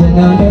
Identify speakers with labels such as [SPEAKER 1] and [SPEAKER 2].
[SPEAKER 1] Cause I know you.